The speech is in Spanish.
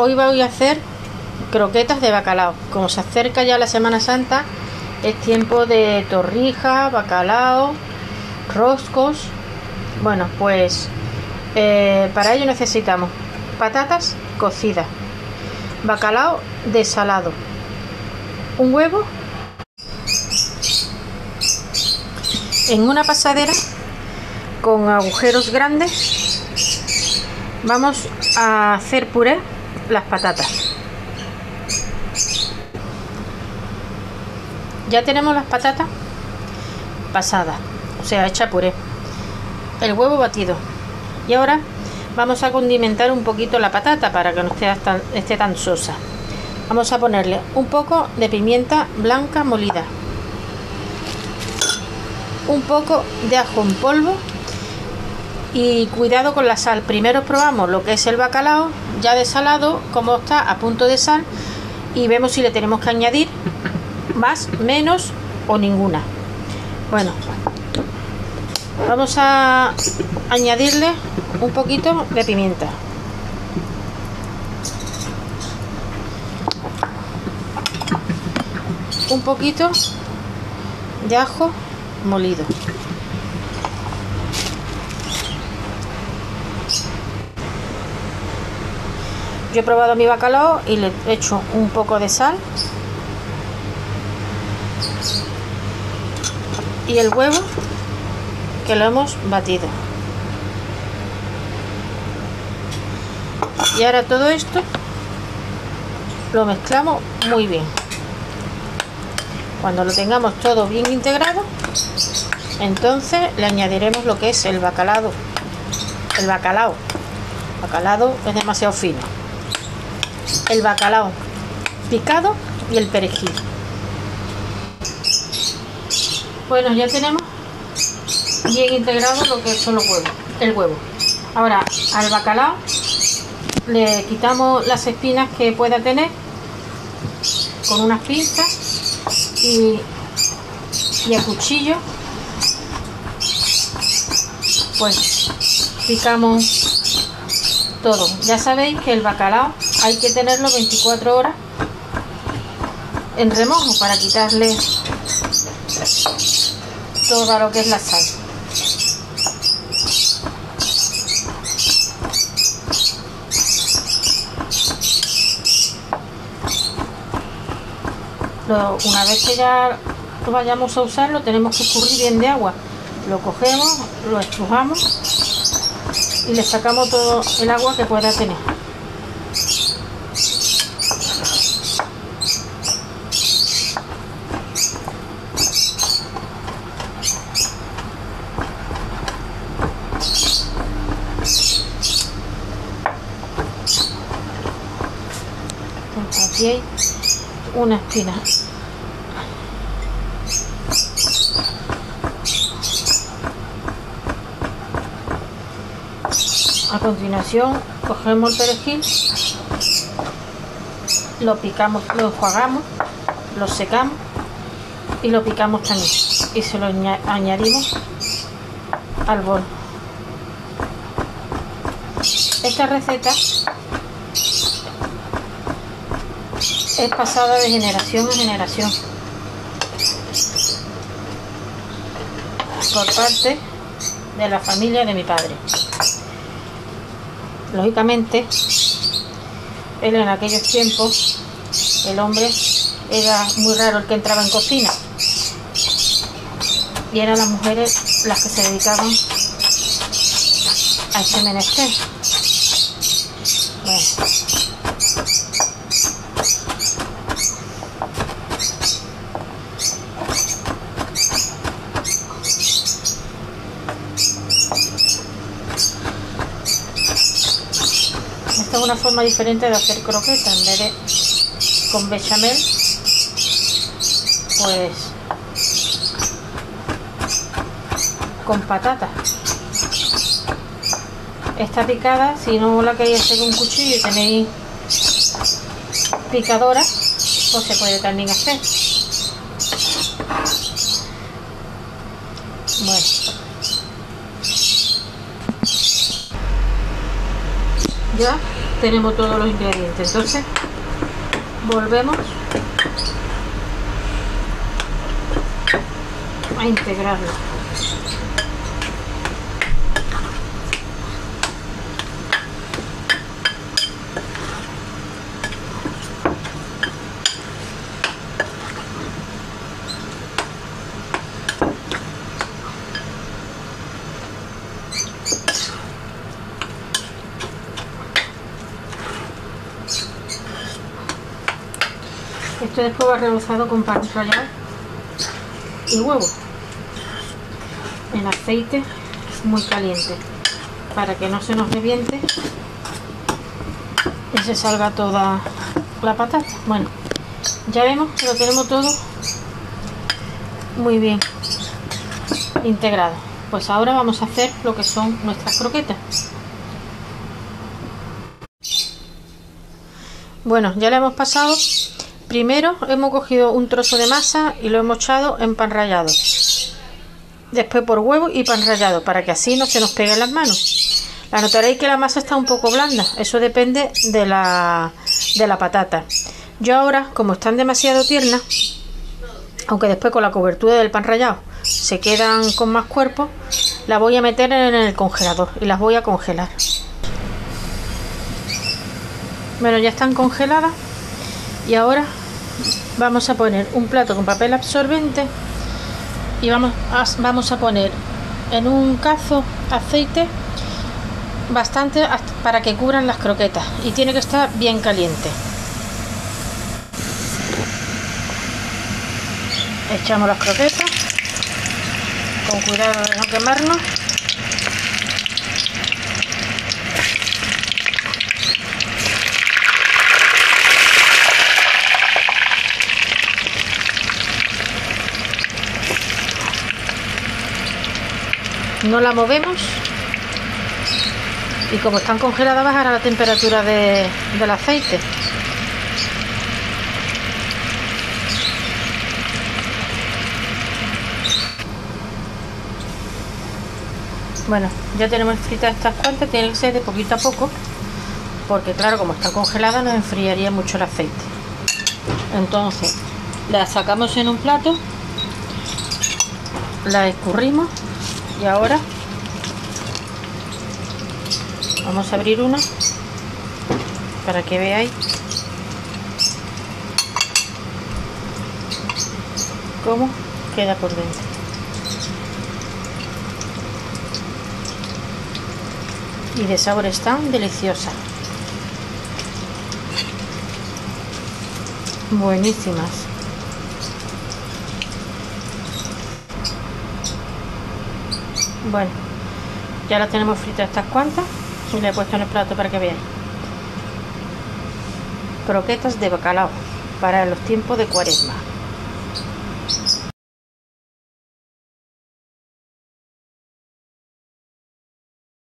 hoy voy a hacer croquetas de bacalao. Como se acerca ya la Semana Santa, es tiempo de torrija, bacalao, roscos. Bueno, pues eh, para ello necesitamos patatas cocidas, bacalao desalado, un huevo en una pasadera con agujeros grandes vamos a hacer puré las patatas. Ya tenemos las patatas pasadas o sea hecha puré. El huevo batido. Y ahora vamos a condimentar un poquito la patata para que no esté tan, esté tan sosa. Vamos a ponerle un poco de pimienta blanca molida un poco de ajo en polvo y cuidado con la sal. Primero probamos lo que es el bacalao ya desalado, como está a punto de sal y vemos si le tenemos que añadir más, menos o ninguna. Bueno, vamos a añadirle un poquito de pimienta. Un poquito de ajo molido. Yo he probado mi bacalao y le he hecho un poco de sal. Y el huevo que lo hemos batido. Y ahora todo esto lo mezclamos muy bien. Cuando lo tengamos todo bien integrado, entonces le añadiremos lo que es el bacalao. El bacalao. Bacalao es demasiado fino. El bacalao picado y el perejil. Bueno, ya tenemos bien integrado lo que son los huevos, el huevo. Ahora al bacalao le quitamos las espinas que pueda tener con unas pinzas y, y a cuchillo pues picamos todo. Ya sabéis que el bacalao hay que tenerlo 24 horas en remojo para quitarle todo lo que es la sal. una vez que ya lo vayamos a usarlo tenemos que escurrir bien de agua. Lo cogemos, lo estrujamos y le sacamos todo el agua que pueda tener. Aquí hay una espina. A continuación cogemos el perejil lo picamos lo enjuagamos lo secamos y lo picamos también. Y se lo añadimos al bol. Esta receta es pasada de generación en generación por parte de la familia de mi padre. Lógicamente, él en aquellos tiempos, el hombre era muy raro el que entraba en cocina y eran las mujeres las que se dedicaban a ese menester. Esta es una forma diferente de hacer croqueta. En vez de con bechamel, pues con patata. Esta picada, si no la queréis hacer con un cuchillo y tenéis picadora, pues se puede también hacer. Bueno. Ya tenemos todos los ingredientes. Entonces volvemos a integrarlo Esto después va rebozado con pan rallado y huevo en aceite muy caliente para que no se nos reviente y se salga toda la patata. Bueno, ya vemos que lo tenemos todo muy bien integrado. Pues ahora vamos a hacer lo que son nuestras croquetas. Bueno, ya le hemos pasado Primero hemos cogido un trozo de masa y lo hemos echado en pan rallado. Después por huevo y pan rallado, para que así no se nos peguen las manos. La notaréis que la masa está un poco blanda, eso depende de la, de la patata. Yo ahora, como están demasiado tiernas, aunque después con la cobertura del pan rallado se quedan con más cuerpo, la voy a meter en el congelador y las voy a congelar. Bueno, ya están congeladas y ahora vamos a poner un plato con papel absorbente y vamos a, vamos a poner en un cazo aceite bastante para que cubran las croquetas y tiene que estar bien caliente. Echamos las croquetas con cuidado de no quemarnos no la movemos. Y como están congeladas bajará la temperatura del aceite. Bueno ya tenemos fritas estas cuantas tienen que ser de poquito a poco porque claro como están congeladas nos enfriaría mucho el aceite. Entonces la sacamos en un plato la escurrimos y ahora vamos a abrir una para que veáis cómo queda por dentro. Y de sabor están deliciosas buenísimas Bueno, ya las tenemos fritas estas cuantas y le he puesto en el plato para que veáis. Croquetas de bacalao para los tiempos de cuaresma.